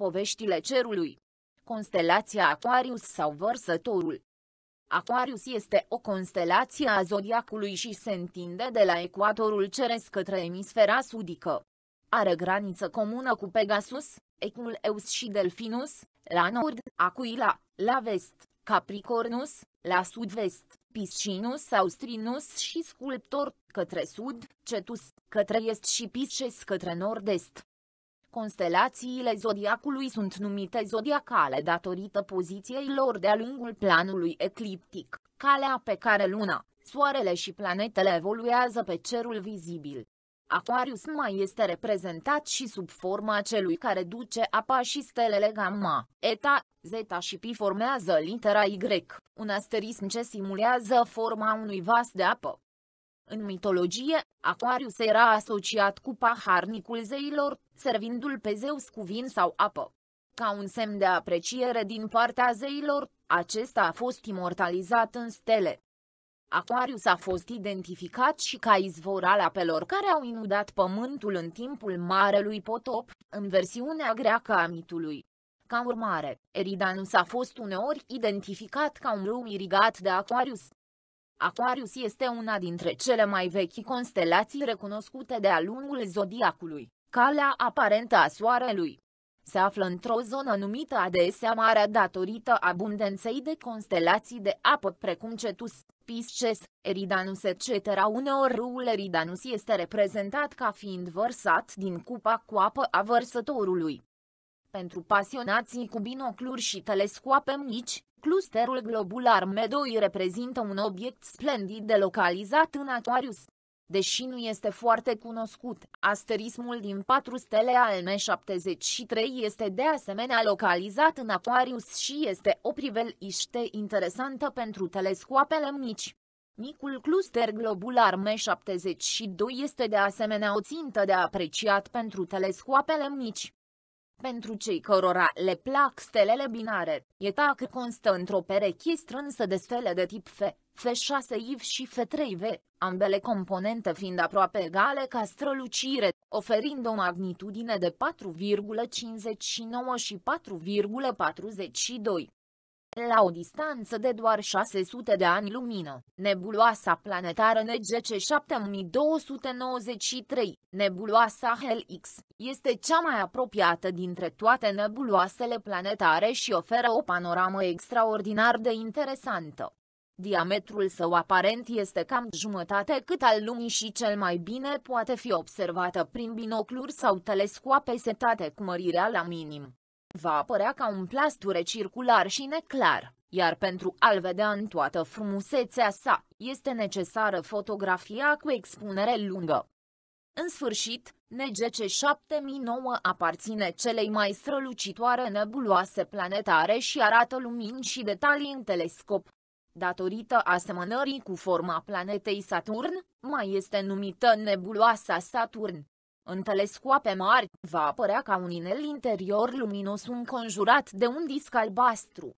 Poveștile cerului Constelația Aquarius sau Vărsătorul Aquarius este o constelație a zodiacului și se întinde de la ecuatorul ceresc către emisfera sudică. Are graniță comună cu Pegasus, Ecul Eus și Delfinus, la nord, Aquila, la vest, Capricornus, la sud-vest, Piscinus Austrinus și Sculptor, către sud, Cetus, către est și Pisces către nord-est. Constelațiile zodiacului sunt numite zodiacale datorită poziției lor de-a lungul planului ecliptic, calea pe care luna, soarele și planetele evoluează pe cerul vizibil. Aquarius mai este reprezentat și sub forma celui care duce apa și stelele gamma, eta, zeta și pi formează litera Y, un asterism ce simulează forma unui vas de apă. În mitologie, Aquarius era asociat cu paharnicul zeilor, servindu-l pe Zeus cu vin sau apă. Ca un semn de apreciere din partea zeilor, acesta a fost imortalizat în stele. Aquarius a fost identificat și ca izvor al apelor care au inundat pământul în timpul Marelui Potop, în versiunea greacă a mitului. Ca urmare, Eridanus a fost uneori identificat ca un râu irigat de Aquarius. Aquarius este una dintre cele mai vechi constelații recunoscute de-a lungul zodiacului, calea aparentă a Soarelui. Se află într-o zonă numită adesea Marea datorită abundenței de constelații de apă precum Cetus, Pisces, Eridanus etc. Uneori râul Eridanus este reprezentat ca fiind vărsat din cupa cu apă a vărsătorului. Pentru pasionații cu binocluri și telescoape mici, clusterul globular Medoi reprezintă un obiect splendid de localizat în Aquarius. Deși nu este foarte cunoscut, asterismul din patru stele al M73 este de asemenea localizat în Aquarius și este o priveliște interesantă pentru telescoapele mici. Micul cluster globular M72 este de asemenea o țintă de apreciat pentru telescoapele mici. Pentru cei cărora le plac stelele binare, ETAC constă într-o pereche strânsă de stele de tip F, F6IV și F3V, ambele componente fiind aproape egale ca strălucire, oferind o magnitudine de 4,59 și 4,42 la o distanță de doar 600 de ani lumină. Nebuloasa planetară NGC 7293, nebuloasa Helix, este cea mai apropiată dintre toate nebuloasele planetare și oferă o panoramă extraordinar de interesantă. Diametrul său aparent este cam jumătate cât al lumii și cel mai bine poate fi observată prin binocluri sau telescoape setate cu mărirea la minim va apărea ca un plasture circular și neclar, iar pentru a-l vedea în toată frumusețea sa, este necesară fotografia cu expunere lungă. În sfârșit, NGC 7009 aparține celei mai strălucitoare nebuloase planetare și arată lumini și detalii în telescop. Datorită asemănării cu forma planetei Saturn, mai este numită nebuloasa Saturn. În telescoape mari, va apărea ca un inel interior luminos înconjurat de un disc albastru.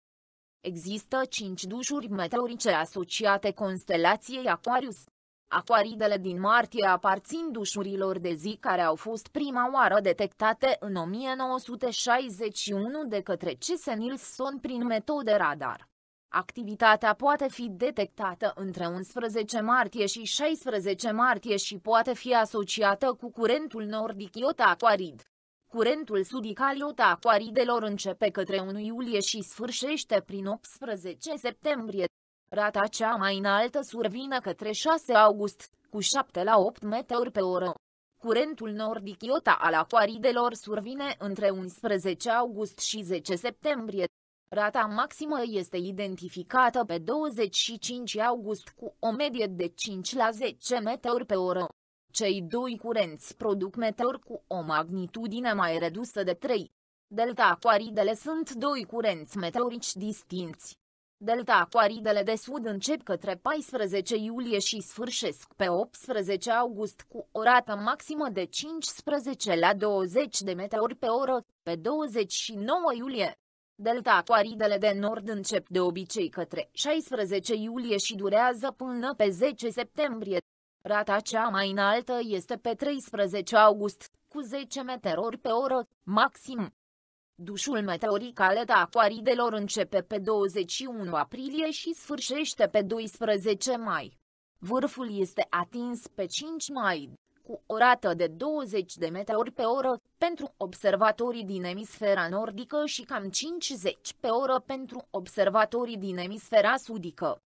Există cinci dușuri meteorice asociate constelației Aquarius. Aquaridele din martie aparțin dușurilor de zi care au fost prima oară detectate în 1961 de către C.S. Nilsson prin metode radar. Activitatea poate fi detectată între 11 martie și 16 martie și poate fi asociată cu curentul nordic Iota Aquarid. Curentul sudic al Iota Aquaridelor începe către 1 iulie și sfârșește prin 18 septembrie. Rata cea mai înaltă survine către 6 august, cu 7 la 8 meteori pe oră. Curentul nordic Iota al Aquaridelor survine între 11 august și 10 septembrie. Rata maximă este identificată pe 25 august cu o medie de 5 la 10 meteori pe oră. Cei doi curenți produc meteori cu o magnitudine mai redusă de 3. Delta Aquaridele sunt doi curenți meteorici distinți. Delta Aquaridele de sud încep către 14 iulie și sfârșesc pe 18 august cu o rată maximă de 15 la 20 de meteori pe oră, pe 29 iulie. Delta Aquaridele de nord încep de obicei către 16 iulie și durează până pe 10 septembrie. Rata cea mai înaltă este pe 13 august, cu 10 meteorori pe oră, maxim. Dușul meteoric al Aquaridelor începe pe 21 aprilie și sfârșește pe 12 mai. Vârful este atins pe 5 mai, cu o rată de 20 de meteori pe oră pentru observatorii din emisfera nordică și cam 50 pe oră pentru observatorii din emisfera sudică.